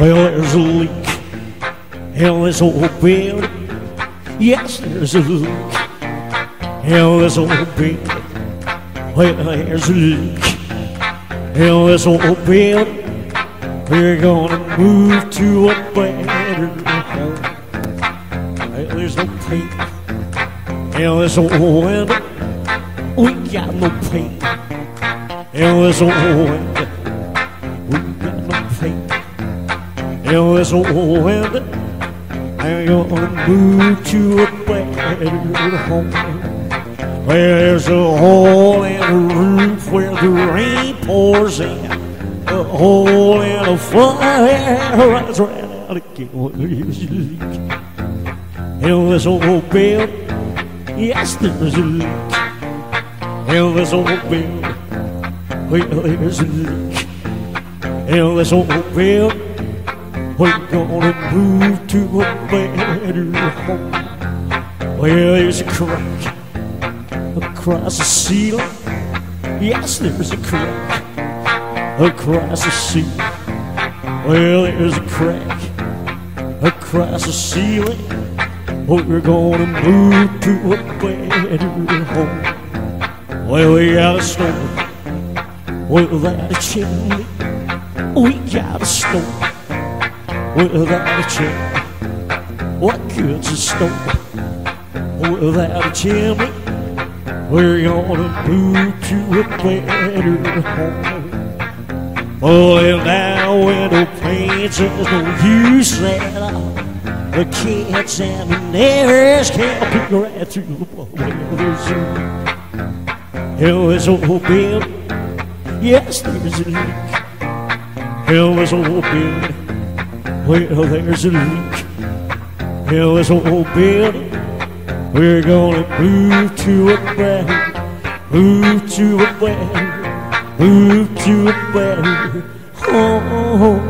Well, there's a leak in this old building. Yes, there's a leak in this old building. Well, there's a leak in this old building. We're gonna move to a better home. Well, there's no paint in this old. We got no paint in this old window. We got no paint in this old window. I'm gonna move to a better home. There's a hole in the roof where the rain pours in. A hole in the fire runs right out again. A in this old building. Yes, there's a leak in this old building. Well, there's a leak in this old building. We're gonna move to a better home. Well, there's a crack across the ceiling. Yes, there's a crack across the ceiling. Well, there's a crack across the ceiling. We're gonna move to a better home. Well, we got a storm without a chimney. We got a storm without a chimney. What good's a storm without a chimney? We're gonna move to a better home. Well, now window panes, there's no use at all. The kids and the neighbors can't peek right through the there's a, hell, a old building. Yes, there's a leak. Hell, a old building. Well, there's a leak. There's a old building. We're gonna move to a better, move to a better, move to a better home. Oh, oh, oh.